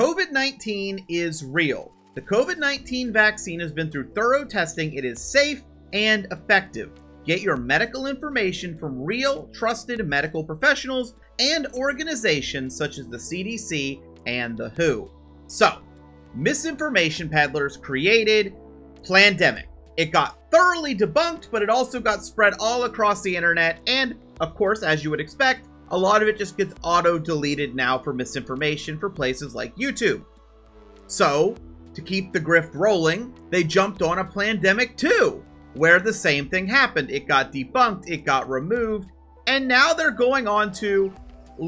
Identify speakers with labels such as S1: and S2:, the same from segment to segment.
S1: COVID 19 is real. The COVID 19 vaccine has been through thorough testing, it is safe and effective. Get your medical information from real, trusted medical professionals and organizations such as the CDC and the WHO. So, misinformation peddlers created Plandemic. It got thoroughly debunked, but it also got spread all across the internet, and of course, as you would expect, a lot of it just gets auto deleted now for misinformation for places like YouTube. So, to keep the grift rolling, they jumped on a Plandemic 2, where the same thing happened. It got debunked, it got removed, and now they're going on to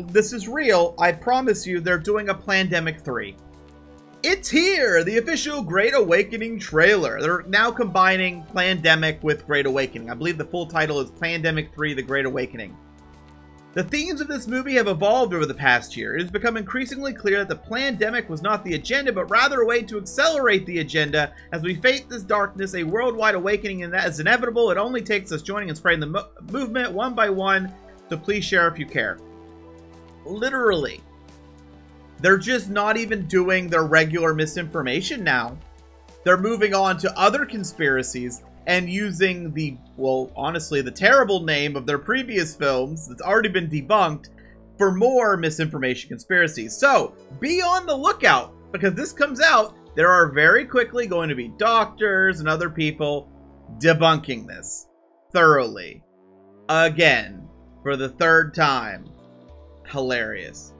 S1: this is real. I promise you, they're doing a Plandemic 3. It's here! The official Great Awakening trailer. They're now combining Plandemic with Great Awakening. I believe the full title is Plandemic 3 The Great Awakening. The themes of this movie have evolved over the past year. It has become increasingly clear that the Plandemic was not the agenda, but rather a way to accelerate the agenda as we face this darkness, a worldwide awakening, and that is inevitable. It only takes us joining and spreading the mo movement one by one, so please share if you care. Literally. They're just not even doing their regular misinformation now. They're moving on to other conspiracies and using the, well, honestly, the terrible name of their previous films that's already been debunked for more misinformation conspiracies. So, be on the lookout because this comes out. There are very quickly going to be doctors and other people debunking this thoroughly. Again, for the third time hilarious.